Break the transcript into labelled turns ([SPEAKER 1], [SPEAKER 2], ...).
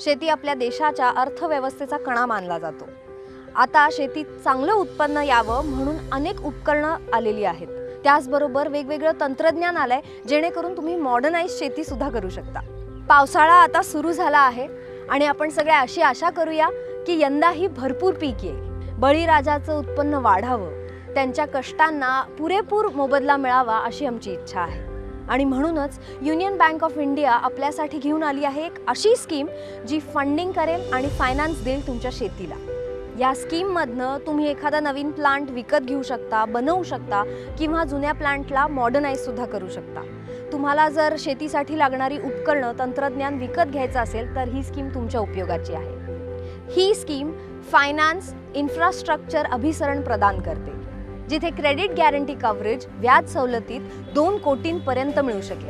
[SPEAKER 1] शेती आपल्या देशाच्या अर्थव्यवस्थेचा कणा मानला जातो. आता शेतीत चांगलं उत्पन्न यावं म्हणून अनेक उपकरणं आलेली आहेत. त्याचबरोबर वेगवेगळं तंत्रज्ञान आलंय जेणेकरून तुम्ही मॉडर्नाईज शेती सुद्धा करू शकता. पावसाळा आता सुरू झाला आहे आणि आपण सगळ्या अशी आशा करूया की यंदाही भरपूर पीक येईल. बळीराजाचं उत्पन्न वाढावं त्यांच्या कष्टांना पुरेपूर मोबदला मिळावा अशी आमची इच्छा आहे. आणि म्हणूनच युनियन बँक ऑफ इंडिया आपल्यासाठी घेऊन आली आहे एक अशी स्कीम जी फंडिंग करेल आणि फायनान्स देईल तुमच्या शेतीला. या स्कीममधनं तुम्ही एखादा नवीन प्लांट विकत घेऊ शकता बनवू शकता किंवा जुन्या प्लांटला मॉडर्नाईजसुद्धा करू शकता. तुम्हाला जर शेतीसाठी लागणारी उपकरणं तंत्रज्ञान विकत घ्यायचं असेल तर ही स्कीम तुमच्या उपयोगाची आहे. ही स्कीम फायनान्स इन्फ्रास्ट्रक्चर अभिसरण प्रदान करते. जिथे क्रेडिट गॅरंटी कव्हरेज व्याज सवलतीत दोन कोटींपर्यंत मिळू शकेल.